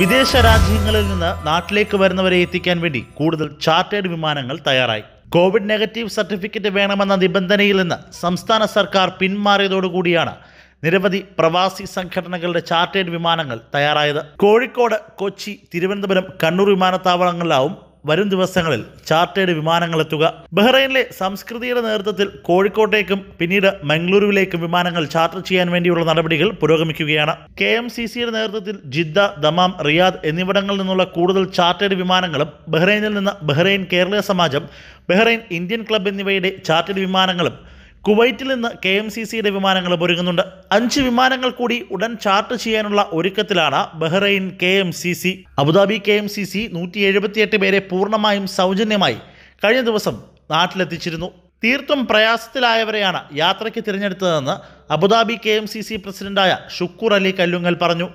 വിദേശ രാജ്യങ്ങളിൽ നിന്ന് നാട്ടിലേക്ക് വരുന്നവരെ എത്തിക്കാൻ വേണ്ടി കൂടുതൽ ചാർട്ടേഡ് വിമാനങ്ങൾ തയ്യാറായി. കോവിഡ് നെഗറ്റീവ് സർട്ടിഫിക്കറ്റ് വേണമെന്ന നിബന്ധനയിൽ നിന്ന് സംസ്ഥാന സർക്കാർ പിന്മാറിയതോടുകൂടിയാണ് നിരവധി പ്രവാസി സംഘടനകളുടെ ചാർട്ടേഡ് വിമാനങ്ങൾ തയ്യാറായത്. കോഴിക്കോട് കൊച്ചി തിരുവനന്തപുരം കണ്ണൂർ വിമാനത്താവളങ്ങളിലാവും വരും ദിവസങ്ങളിൽ ചാർട്ടേഡ് വിമാനങ്ങളെത്തുക. ബഹ്റൈനിലെ സംസ്കൃതിയുടെ നേതൃത്വത്തിൽ കോഴിക്കോട്ടേക്കും പിന്നീട് മംഗളൂരുവിലേക്കും വിമാനങ്ങൾ ചാർട്ടർ ചെയ്യാൻ വേണ്ടിയുള്ള നടപടികൾ പുരോഗമിക്കുകയാണ്. കെ എം സി സിയുടെ നേതൃത്വത്തിൽ ജിദ്ദ ദമാം റിയാദ് എന്നിവിടങ്ങളിൽ നിന്നുള്ള കൂടുതൽ ചാർട്ടേഡ് വിമാനങ്ങളും ബഹ്റൈനിൽ നിന്ന് Bahrain Keraleeya Samajam Bahrain Indian club എന്നിവയുടെ ചാർട്ടേഡ് വിമാനങ്ങളും കുവൈറ്റിൽ നിന്ന് കെ എം സി സിയുടെ വിമാനങ്ങൾ ഒരുങ്ങുന്നുണ്ട്. അഞ്ച് വിമാനങ്ങൾ കൂടി ഉടൻ ചാർട്ട് ചെയ്യാനുള്ള ഒരുക്കത്തിലാണ് Bahrain K M C C. Abu Dhabi K M C C നൂറ്റി എഴുപത്തിയെട്ട് പേരെ പൂർണമായും സൗജന്യമായി കഴിഞ്ഞ ദിവസം നാട്ടിലെത്തിച്ചിരുന്നു. തീർത്തും പ്രയാസത്തിലായവരെയാണ് യാത്രയ്ക്ക് തിരഞ്ഞെടുത്തതെന്ന് Abu Dhabi K M C C പ്രസിഡന്റായ ഷുക്കൂർ അലി കല്ലുങ്ങൽ പറഞ്ഞു.